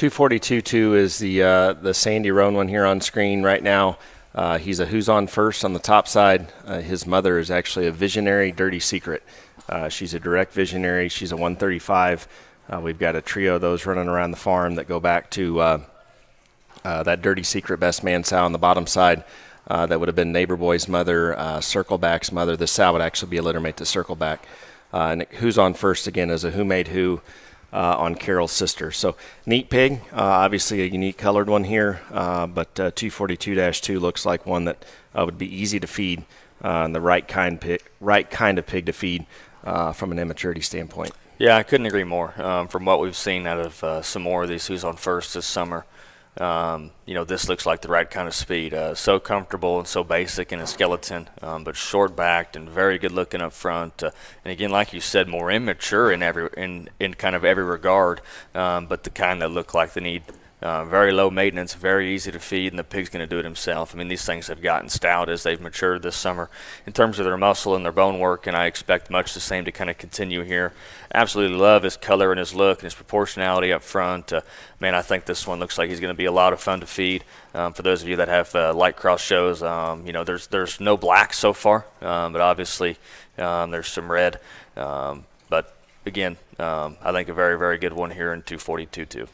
242.2 is the uh, the Sandy Roan one here on screen right now. Uh, he's a who's on first on the top side. Uh, his mother is actually a visionary dirty secret. Uh, she's a direct visionary. She's a 135. Uh, we've got a trio of those running around the farm that go back to uh, that dirty secret best man sow on the bottom side. that would have been Neighbor Boy's mother, Circleback's mother. This sow would actually be a littermate to Circleback. and who's on first again is a who made who uh, on Carol's sister. So neat pig, uh, obviously a unique colored one here, uh, but 242-2 uh, looks like one that uh, would be easy to feed uh, and the right kind pig, right kind of pig to feed from an immaturity standpoint. Yeah, I couldn't agree more. Um, from what we've seen out of some more of these who's on first this summer, um, you know, this looks like the right kind of speed. Uh, so comfortable and so basic in a skeleton, um, but short backed and very good looking up front. Uh, and again, like you said, more immature in every in, in kind of every regard, um, but the kind that look like they need uh, very low maintenance, very easy to feed, and the pig's going to do it himself. I mean, these things have gotten stout as they've matured this summer in terms of their muscle and their bone work, and I expect much the same to kind of continue here. Absolutely love his color and his look and his proportionality up front. Uh, man, I think this one looks like he's going to be a lot of fun to feed. Um, for those of you that have uh, light cross shows, um, you know, there's there's no black so far, um, but obviously um, there's some red. Um, but again, um, I think a very very good one here in 242 too.